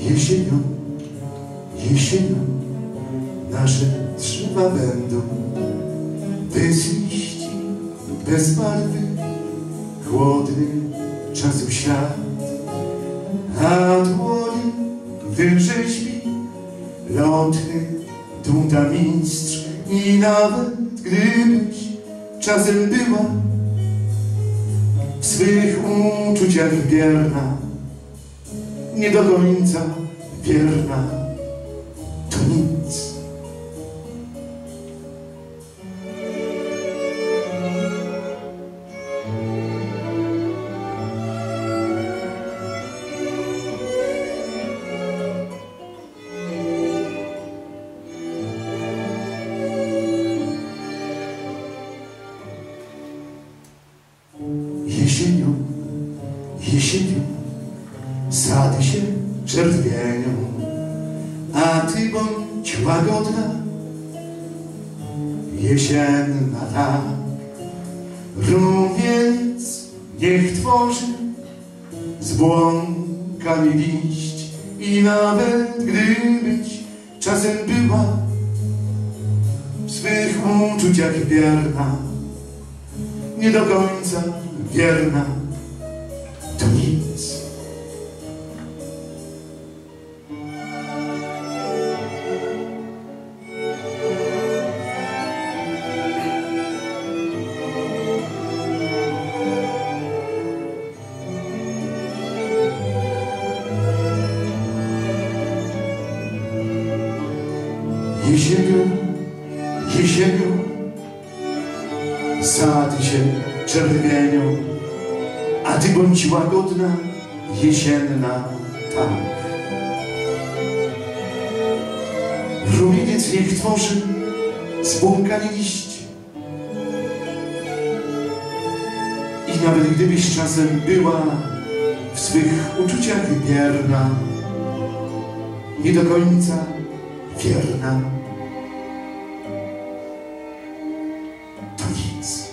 Jesienią, jesienią nasze drzewa będą bez liści, bez barwy, chłodny czasem ślad, a dłoni wyrzeźbi lotny dunda mistrz. I nawet gdybyś czasem była. W swych uczuciach bierna, nie do końca wierna, to nic. Jesienią, jesienią sady się czerwienią, a ty bądź łagodna, jesienna tak. Rumieniec niech tworzy z błąkami liść i nawet gdybyś czasem była w swych uczuciach bierna, nie do końca wierna, Jesienią, jesienią sady się czerwienią, a ty bądź łagodna, jesienna, tak. Rumieniec niech tworzy zbłąkanie liści. I nawet gdybyś czasem była w swych uczuciach bierna, nie do końca wierna, certificate.